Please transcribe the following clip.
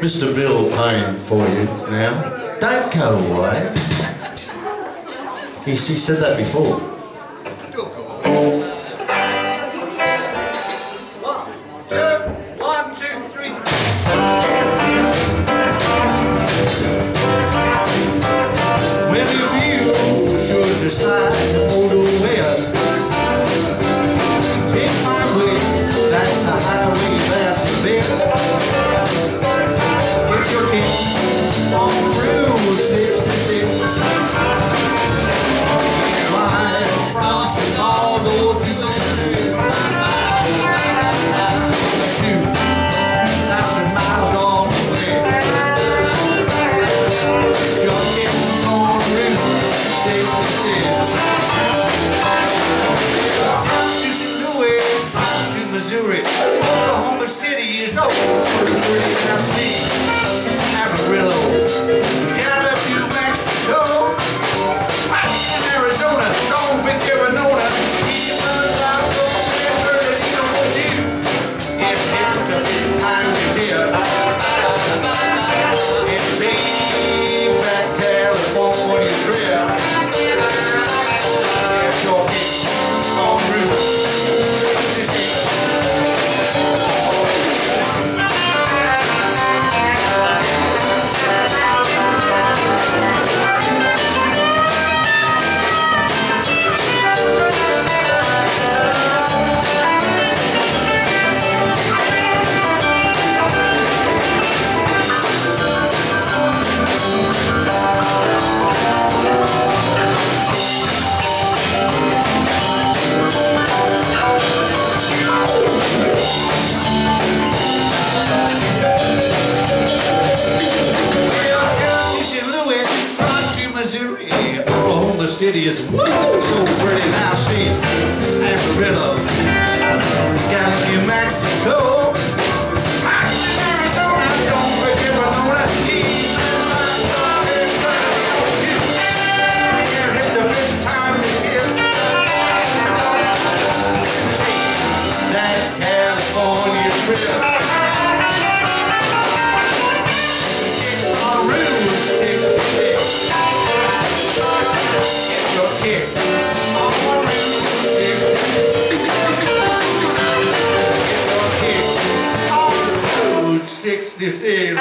Mr. Bill paying for you now. Don't go away. He, he said that before. Decide Missouri, Oklahoma City is over. city is woo, so pretty now she Amarillo, Gallery, Mexico. Terceiro.